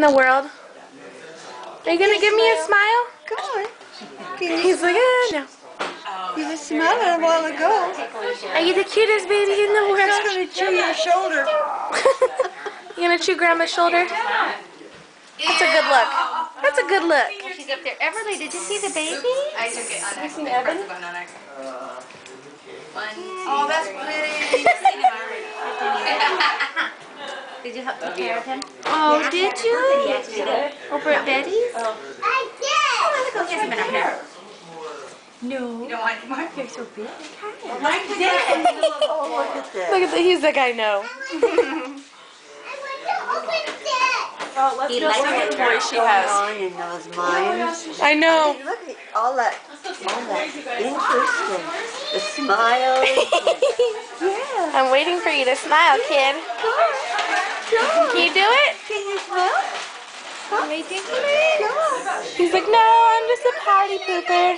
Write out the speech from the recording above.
in the world. Are you gonna give me a smile? Go on. He's like, ah, no. You were smiling a while ago. Are you the cutest baby in the He's world? gonna chew your shoulder. you gonna chew grandma's shoulder? That's a good look. That's a good look. She's up there. Everly, did you see the baby? I took it on seen accident. Evan? Press the button on accident. One, Oh, that's two, pretty. Did you help take care of him? Oh, did you? Yes, you did. Over at Betty's? Oh, oh look, go kiss him in her hair. You don't want any more? You're so big. Oh, look at that. Look at the, he's like, I know. I want to open that. He likes it. voice she has. On in those mines. I know. Look at all that, all that interest and the smiles. Yeah. I'm waiting for you to smile, kid. Can you do it? Can you smile? He's like, no, I'm just a party pooper.